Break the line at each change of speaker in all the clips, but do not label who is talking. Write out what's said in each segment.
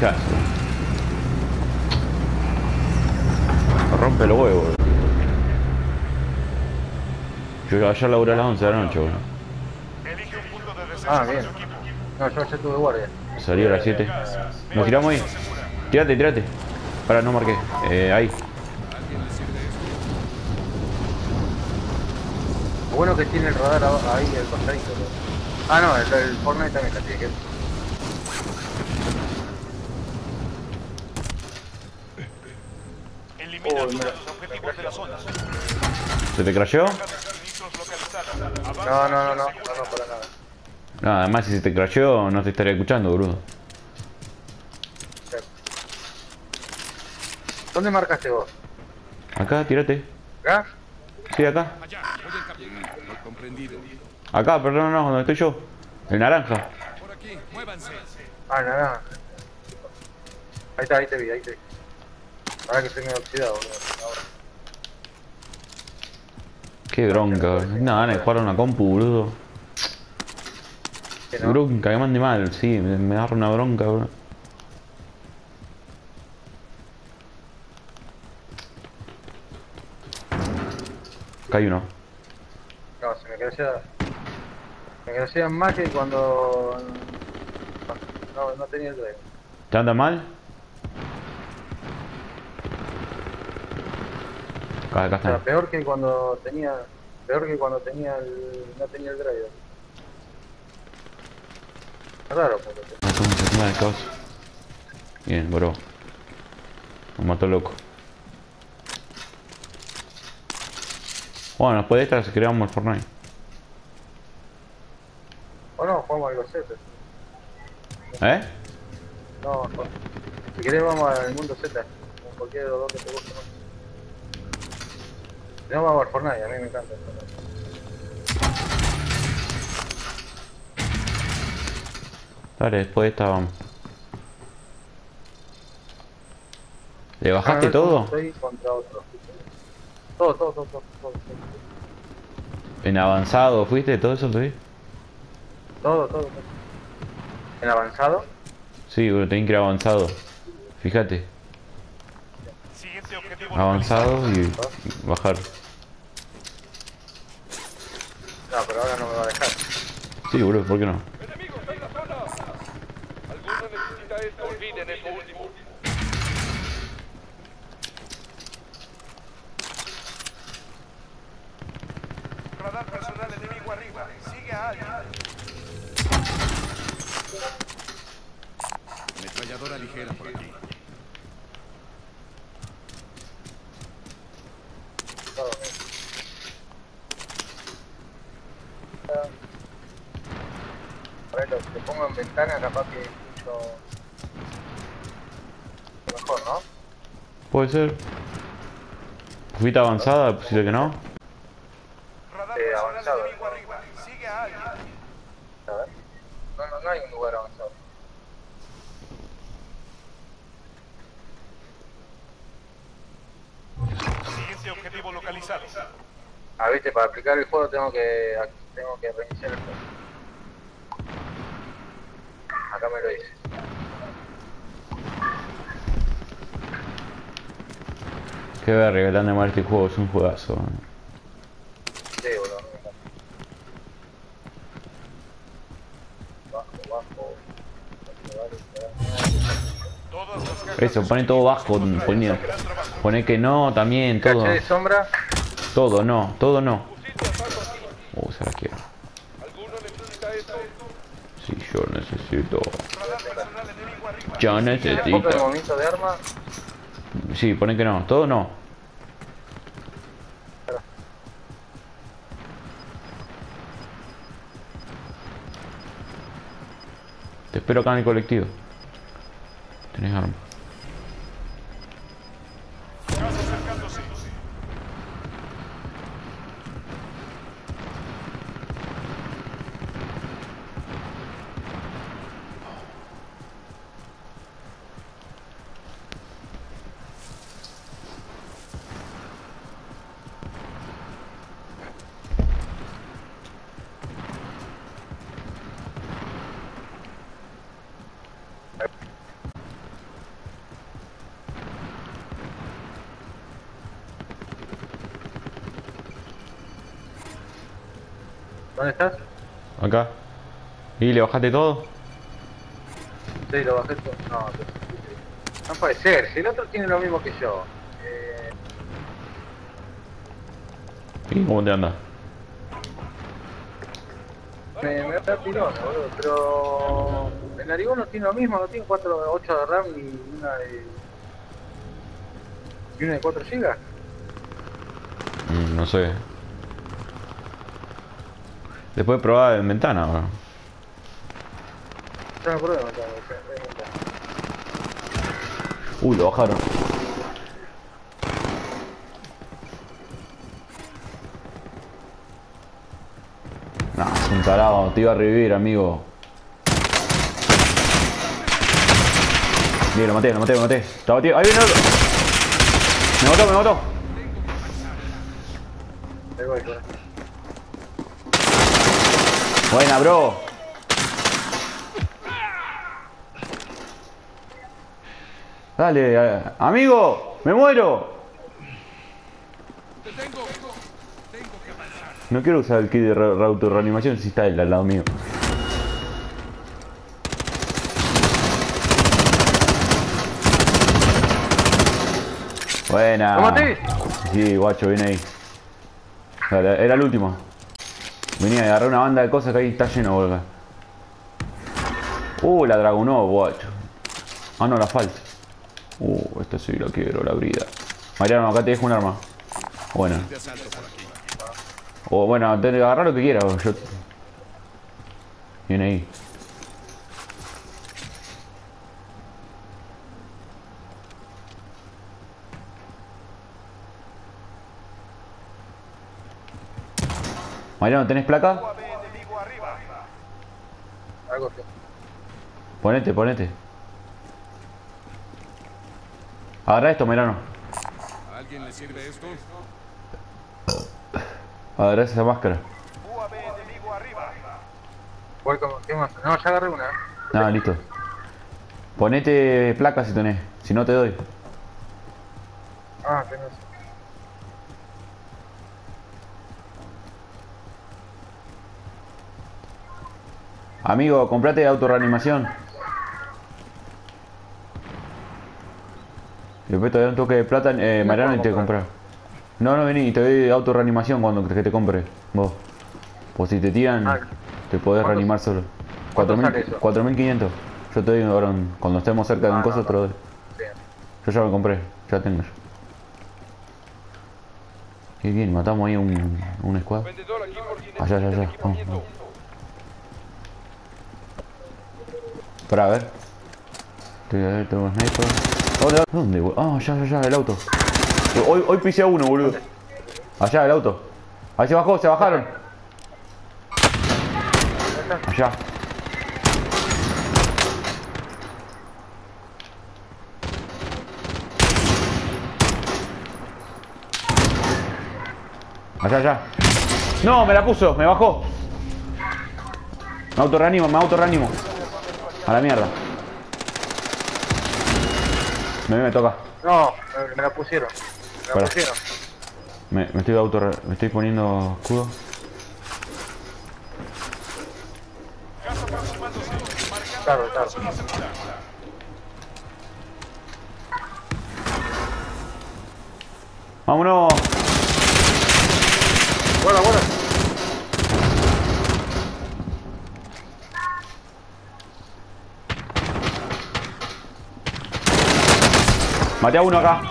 Me rompe el huevo. boludo. Yo ayer laburé a las 11 de la noche, boludo.
Ah, bien. No, yo ya tuve guardia.
Salí a las 7. Nos tiramos ahí. Tírate, tírate. Para, no marqué. Eh, ahí.
Lo bueno que tiene el radar ahí, el. ¿no? Ah, no, el, el Fortnite también la tiene que...
Elimina
Oh,
todos
mira.
los objetivos de la zona.
¿Se te.
Avanza
No, no, no, no, no, para nada.
No, además si se te crasheó no te estaría escuchando, boludo.
¿Dónde marcaste vos?
Acá, tírate.
¿Acá?
Sí, acá. Acá, perdón, no, donde estoy yo. El naranja.
Ah, nada. Ahí está, ahí te vi, ahí te vi. Ahora que estoy medio oxidado, boludo. Ahora.
Qué bronca, boludo. No, ganas de jugar a una compu, boludo.
Que no.
Bronca, que mande mal, sí, me, me agarra una bronca, boludo. Acá hay uno.
No, se me crecía... Me crecían más que cuando... No, no tenía el drive.
¿Te anda mal? Acá
O sea, peor que cuando tenía... Peor que cuando tenía el... No tenía el drive. Es raro, porque...
Mató encima del caos. Bien, bro. Nos mató loco. Bueno, después de esta se creamos el Fortnite.
O no, jugamos algo Z.
¿Eh?
No, si querés vamos al mundo Z, cualquier dos que te guste más. Si no, vamos al Fortnite, a mí me encanta.
Dale, después de esta vamos. ¿Le bajaste
no,
todo?
Estoy contra otro. Todo, todo, todo, todo, todo, todo,
¿En avanzado fuiste? ¿Todo eso te
todo, todo, todo. ¿En avanzado?
Sí, bro, tenés que ir avanzado. Fíjate.
Siguiente objetivo
Avanzado y, y bajar.
No, pero ahora no me va a dejar.
Sí, bro, ¿por qué no?
Olviden eso último. Radar personal enemigo arriba. Sigue a alguien.
Ametralladora ligera por aquí.
Todo, Por ahí lo que pongo en ventana, capaz que escucho mejor, ¿no?
Puede ser. ¿Fuiste avanzada? ¿Pusiste que no?
Radar
Eh, avanzado.
enemigo arriba. Sigue a alguien.
A ver. No, no, no hay un lugar avanzado.
Siguiente objetivo localizado.
Ah, viste, para aplicar el juego tengo que reiniciar el juego. Acá me lo dice.
Qué verga, que te han de mal este juego, es un juegazo. man.
Sí, boludo. Bajo, bajo.
Eso, pone todo bajo, pone, pone que no, también, todo.
De sombra.
Todo no, todo no. Uh, se la quiero. Sí, yo necesito.
radar personal enemigo arriba.
Yo
Enfoque de
necesito.
movimiento de arma.
Sí, pone que no, todo no. Te espero acá en el colectivo. Tenés arma. ¿Y le bajaste todo?
Sí, lo bajé todo. No, no, puede ser. Si el otro tiene lo mismo que yo. Eh,
¿Y cómo te anda?
me, me da tirón, boludo. Pero. El Narigón no tiene lo mismo, no tiene 4, 8 de RAM y una de. ¿Y una de 4 GB?
Mm, no sé. Después probar en ventana, bro.
No me problema, claro, o sea, es verdad.
Uy, lo bajaron. No, es un tarado, te iba a revivir, amigo. Bien, lo maté, lo maté, lo maté. Está batido. Ahí viene otro. Me mató, me mató. Buena, bro. Dale, eh, amigo, me muero. No quiero usar el kit de re- autorreanimación si está él al lado mío. Buena.
¿Lo maté?
Sí, guacho, viene ahí. Dale, era el último. Venía a agarrar una banda de cosas que ahí está lleno, Volga. Uh, la dragunó, guacho. Ah, no, la falta. Uh, esta sí la quiero, la brida. Mariano, acá te dejo un arma. Bueno. O bueno, te agarrar lo que quieras. Yo... Viene ahí. Mariano, ¿tenés placa? Ponete, ponete. Agarra esto, Mariano.
¿A alguien le sirve esto?
Agarra esa máscara.
UAV enemigo arriba.
Voy como. ¿Qué más? No, ya agarré una.
Nada, listo. Ponete placa si tenés. Si no te doy.
Ah, tenés.
Amigo, comprate autorreanimación. Y Después te doy un toque de plata, eh,
No
Mariano, y te
comprar.
No, no, vení, te doy autorreanimación cuando que te compre. Vos. Pues si te tiran,
Ah.
te podés
¿Cuánto-
reanimar solo.
cuánto
4.000
sale eso?
4.500. Yo te doy ahora un- cuando estemos cerca de un
Ah,
coso,
no,
te lo doy.
Bien.
Yo ya me compré, ya tengo yo. Qué bien, matamos ahí un, un squad. Allá, allá, allá. Vamos. Para a ver. Estoy a ver, tengo un sniper. ¿Dónde? ¿Dónde? Ah, allá, allá, el auto. Hoy, hoy pisé a uno, boludo. Allá, el auto. Ahí se bajó, se bajaron. Allá. Allá, allá. No, me la puso, me bajó. Me autorreanimo, me autorreanimo. A la mierda. A mí me toca.
No, me, la pusieron. Me la
Pará.
pusieron.
Me, me estoy auto me estoy poniendo escudo.
Claro, claro.
¡Vámonos!
Guarda, guarda.
Maté a uno acá.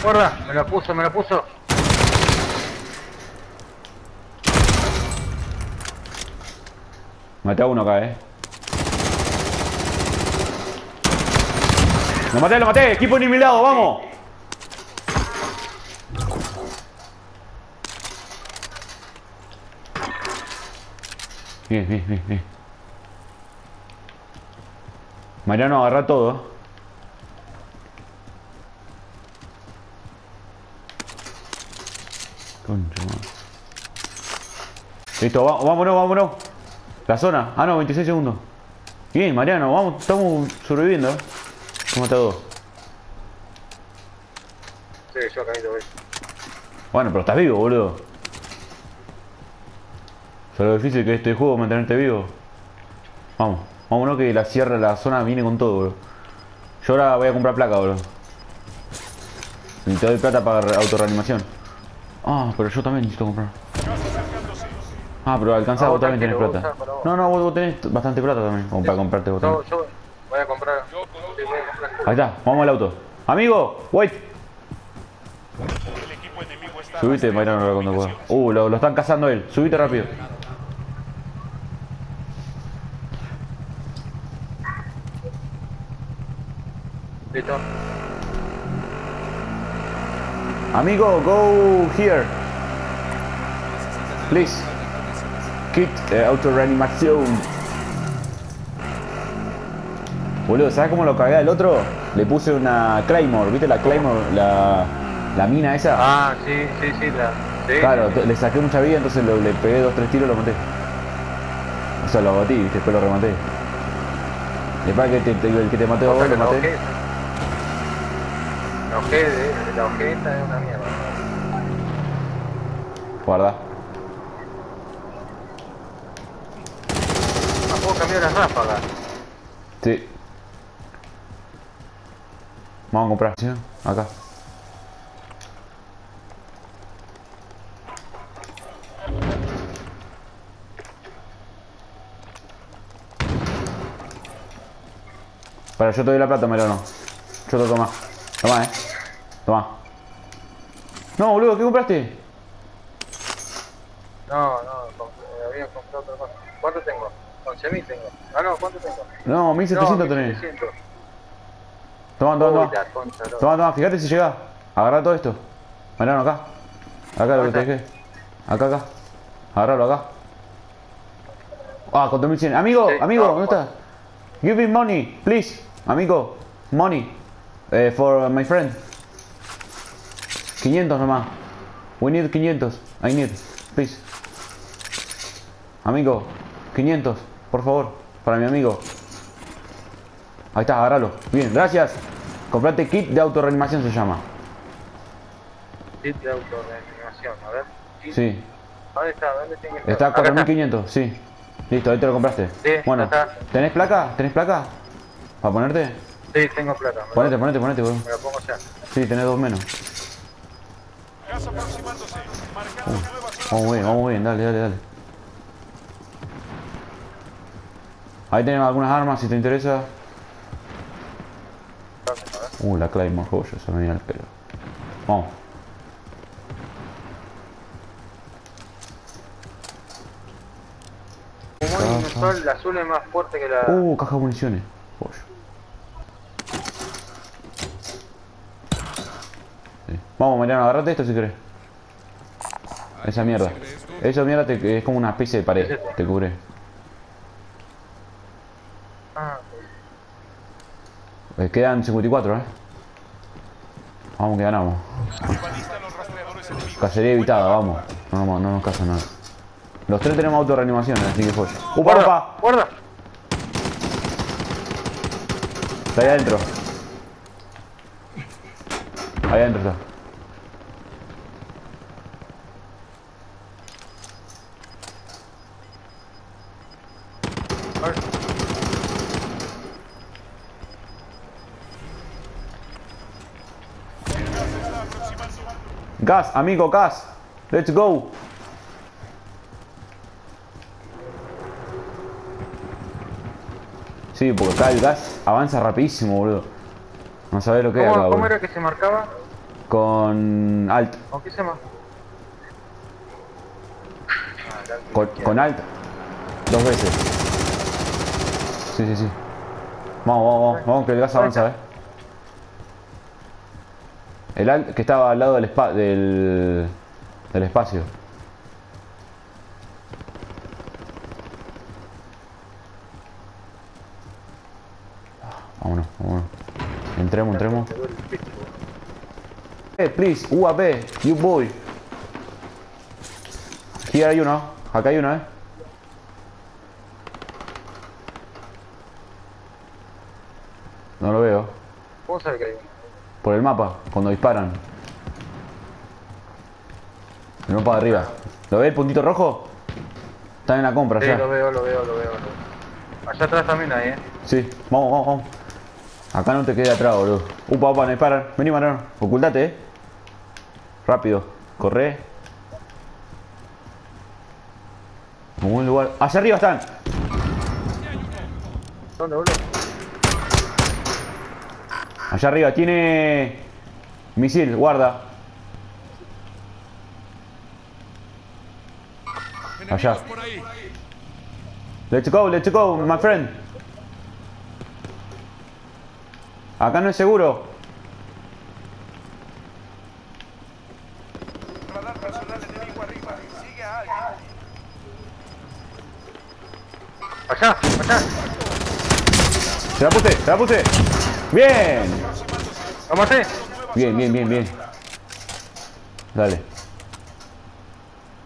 Guarda. Me la puso, me la puso.
Maté a uno acá, eh. Lo maté, lo maté. Equipo ni mi lado, vamos. Bien, bien, bien, bien. Mariano, agarra todo. Concha. Listo, va- vámonos, vámonos. La zona. Ah, no, 26 segundos. Bien, Mariano, vamos, estamos sobreviviendo. ¿eh? Dos.
Sí, yo acá.
Bueno, pero estás vivo, boludo. ¿Sabes lo difícil que es este juego mantenerte vivo? Vamos, vámonos que la sierra, la zona viene con todo, bro. Yo ahora voy a comprar placa, bro. Y te doy plata para autorreanimación. Ah, pero yo también necesito comprar. Ah, pero alcanzás,
Ah,
vos también tenés plata. No, no, vos, vos tenés bastante plata también, como para comprarte vos también.
yo voy a comprar.
Ahí está, vamos al auto. Amigo, wait. Subite, ahora cuando pueda. Uh, lo, lo están cazando él. Subite rápido.
Listo.
Amigo, go here. Please. Kit eh, auto reanimación. Boludo, ¿sabes cómo lo cagué al otro? Le puse una Claymore, ¿viste la Claymore? La, la mina esa.
Ah, sí, sí, sí, la. Sí.
Claro, le saqué mucha vida, entonces lo- le pegué dos, tres tiros y lo maté. O sea, lo abatí, ¿viste? después lo rematé. Después que te, te- el que te maté a vos, lo maté.
La ojeta, la ojeta es una mierda.
Guarda.
Ah, puedo cambiar las ráfagas.
Sí. Vamos a comprar. ¿sí? Acá. Para, yo te doy la plata, Melano. Yo te toma. Toma, eh. Toma. No, boludo, ¿qué compraste?
No, no, eh, había comprado otra cosa. ¿Cuánto tengo? 11.000 tengo. Ah, no, ¿cuánto tengo?
No, 1700
no,
tenés.
1700.
Toma, toma, toma. Toma, toma, fíjate si llega. Agarra todo esto. Mariano, acá. Acá lo que te dejé. Acá, acá. Agárralo acá. Ah, con 2100. Amigo,
Sí,
amigo,
no,
¿dónde estás? Give me money, please. Amigo, money. Eh, for my friend. 500 nomás. We need 500. I need, please. Amigo, 500, por favor, para mi amigo. Ahí está, agárralo. Bien, gracias. Comprate kit de autorreanimación se llama.
Kit de autorreanimación, a ver. Kit-
Sí.
¿Dónde está? ¿Dónde tiene que?
Está a
Acá
4500, sí. Listo, ahí te lo compraste.
Sí,
bueno. ¿tenés placa? ¿Tenés placa? ¿Para ponerte?
Sí, tengo plata. Me,
Ponete, ponete, ponete, boludo.
me la pongo ya.
Sí, tenés dos menos.
Gas aproximándose. Marcando nueva zona.
Vamos bien, vamos bien, dale, dale, dale. Ahí tenemos algunas armas si te interesa. Uh, la Claymore joya, se me viene al pelo. Vamos.
Inusual, la azul es más fuerte que la.
Uh, caja de municiones. Joya. Vamos, Mariano, agarrate esto si querés. Esa mierda. Esa mierda te- es como una especie de pared. Te cubre.
Ah,
Eh, quedan 54, eh. Vamos que ganamos. Cacería evitada, vamos. No, no, no nos casa nada. Los tres tenemos autorreanimación, así que joya. ¡Uh, para,
guarda, guarda.
Está ahí adentro. Ahí adentro está.
Gas,
amigo, gas. Let's go. Sí, porque acá el gas avanza rapidísimo, boludo. No sabés lo que es acá,
¿Cómo, ¿Cómo
boludo.
era que se marcaba?
Con alt.
¿Con qué se la-
Con, con alt. Dos veces. Sí, sí, sí. Vamos, vamos, vamos, vamos que el gas avanza, eh. El que estaba al lado del, espa del, del espacio. Vámonos, vámonos. Entremos, entremos. Hey, please, UAP, you boy. Here hay uno, acá hay uno, eh. No lo veo.
¿Cómo sabe que hay?
Por el mapa, cuando disparan. El mapa de arriba. ¿Lo ve el puntito rojo? Está en la compra
Sí,
ya.
lo veo, lo veo, lo veo. lo veo. Allá atrás también hay, eh.
Sí, vamos, vamos, vamos. Acá no te quede atrás, boludo. Upa, upa, me disparan. Vení, Mariano. Ocultate, eh. Rápido. Corre. En un lugar. Allá arriba están.
¿Dónde, boludo?
Allá arriba. Tiene. Misil, guarda. Allá.
por ahí.
Let's go, let's go, my friend. Acá no es seguro.
Radar personal enemigo arriba. Sigue a alguien.
Allá, allá.
Se la puse, se la puse. Bien.
Lo maté.
Bien, bien, bien, bien. Dale.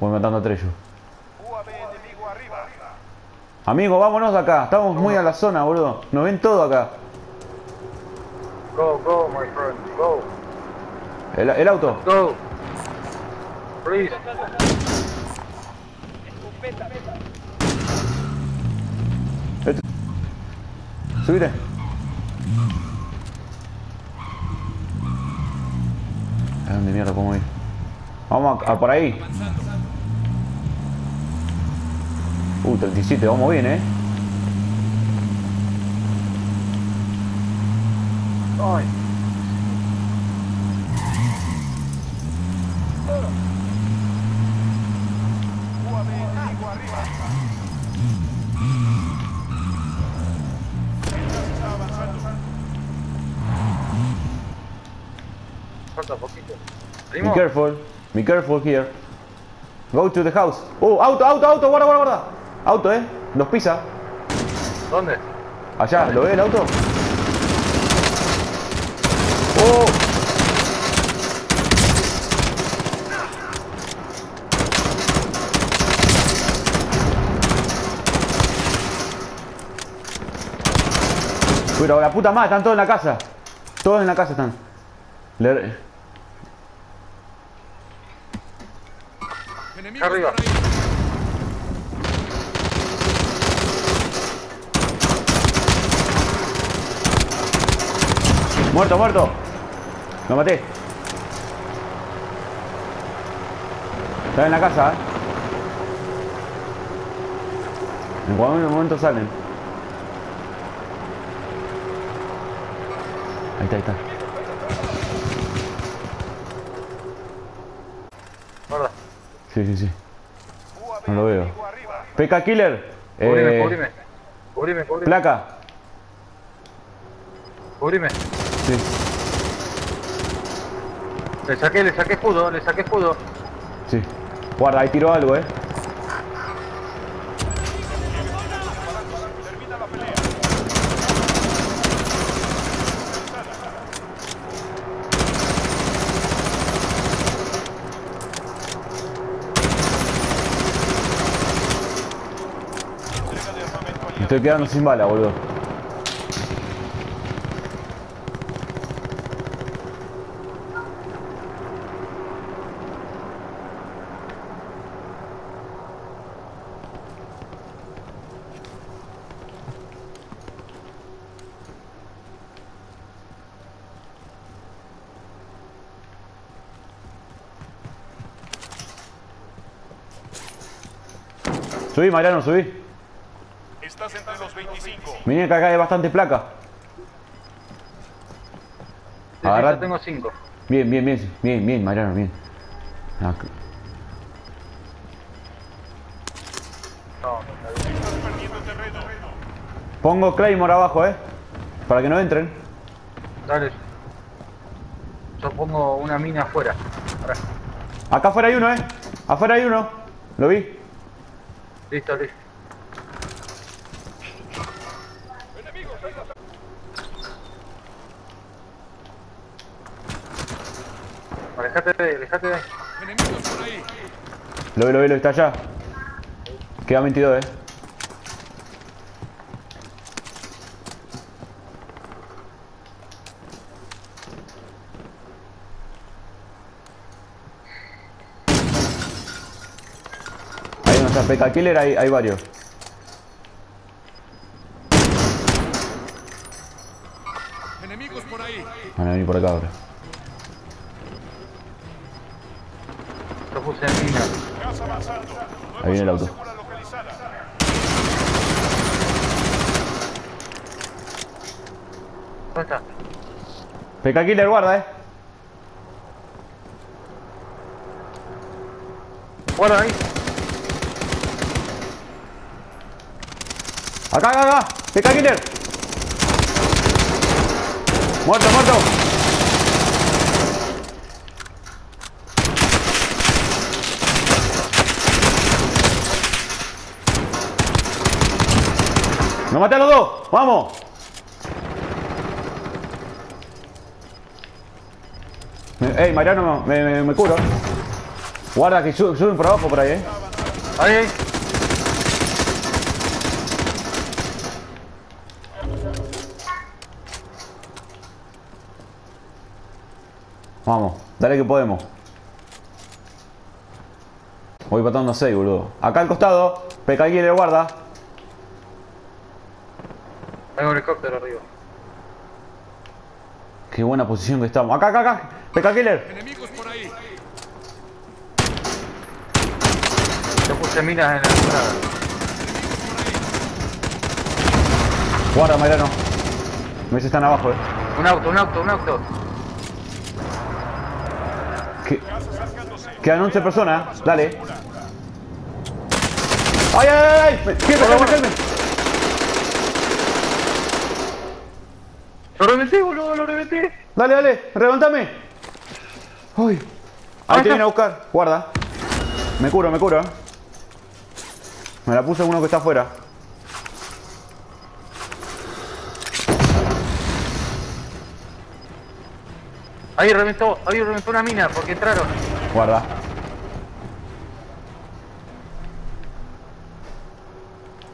Voy matando a
arriba.
Amigo, vámonos de acá. Estamos muy a la zona, boludo. Nos ven todo acá.
Go, go, my friend. Go,
El, el auto.
go. Please.
Este- Subite. Dónde mierda podemos ir? Vamos a, a por ahí. Uh, 37, vamos bien, eh.
Ay.
Be careful. Be careful here. Go to the house. Oh, auto, auto, auto, guarda, guarda, guarda. Auto, eh. Nos pisa.
¿Dónde?
Allá, ¿lo ve el auto? ¡Oh! Pero la puta madre, están todos en la casa. Todos en la casa están. Le-
Enemigos
Arriba.
Muerto, muerto. Lo maté. Está en la casa, ¿eh? En cualquier momento salen. Ahí está, ahí está. Sí, sí, sí. No lo veo. PK Killer.
Cubrime,
Eh,
cubrime. Cubrime, cubrime.
placa.
Cubrime.
Sí.
Le saqué, le saqué escudo, le saqué escudo.
Sí. Guarda, ahí tiró algo, eh. Estoy quedando sin bala, boludo. Subí, Mariano, subí.
Estás entre los 25.
Miren que acá hay bastante placa.
Sí, sí,
Agarra-
yo tengo cinco.
Bien, bien, bien, bien, bien, Mariano, bien. Ac-
No, no, no.
Estás perdiendo terreno.
Pongo Claymore abajo, eh. Para que no entren.
Dale. Yo pongo una mina afuera.
Acá afuera hay uno, eh. Afuera hay uno. Lo vi.
Listo, listo. Alejate de ahí, alejate de ahí.
Enemigos por ahí.
Lo vi, lo vi, está allá. Queda 22, eh. Ahí está. PK Killer hay, hay varios.
Enemigos por ahí.
Van a venir por acá ahora.
En.
Ahí viene el auto. PK Killer, guarda, eh.
Guarda ahí.
Acá, acá, acá. PK Killer. Muerto, muerto. ¡No maté a los dos! ¡Vamos! Ey, Mariano, me, me, me curo. Guarda que su- suben por abajo por ahí, eh.
Ahí, ahí.
Vamos, dale que podemos. Voy patando a 6, boludo. Acá al costado, Killer guarda.
Hay un helicóptero arriba.
Qué buena posición que estamos. Acá, acá, acá. PK Killer.
Enemigos por ahí.
Yo puse minas en la entrada.
Guarda, Mariano. Me dice están abajo, eh.
Un auto, un auto, un auto.
Que- Quedan 11 personas. Dale. ¡Ay, ay, ay! ay! Me- ¡Gelme, gelme, gelme!
Lo reventé, boludo, lo reventé.
Dale, dale. Levantame. ¡Ay! Ahí te viene a buscar. Guarda. Me curo, me curo. Me la puse uno que está afuera.
Ahí reventó, ahí reventó una mina porque entraron.
Guarda.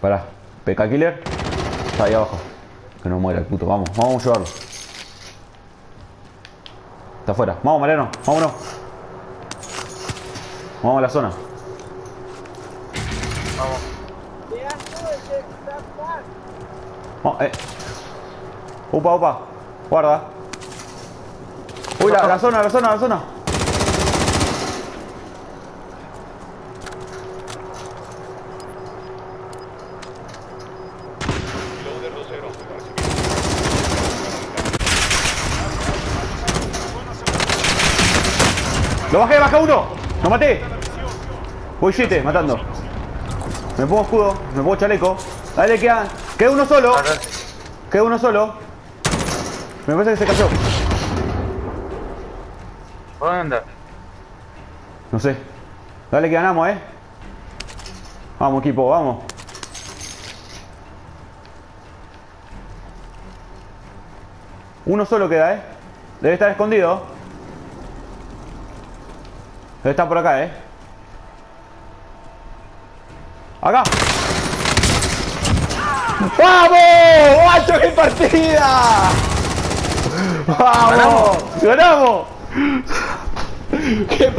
Pará. PK Killer. Está ahí abajo. Que no muera el puto. Vamos, vamos a llevarlo. Está afuera. Vamos, Mariano. Vámonos. Vamos a la zona.
Vamos.
Vamos, eh. Upa, upa. Guarda. Uy, la, la zona, la zona, la zona. Lo bajé, baja uno. Lo maté. Voy 7, matando. Me pongo escudo, me pongo chaleco. Dale, queda, queda uno solo. Queda uno solo. Me parece que se cayó.
¿Por dónde andas?
No sé. Dale que ganamos, eh. Vamos, equipo, vamos. Uno solo queda, eh. Debe estar escondido. Debe estar por acá, eh. ¡Acá! ¡Vamos! ¡Guacho, qué partida! ¡Vamos! ¡Ganamos! ¡Qué partida!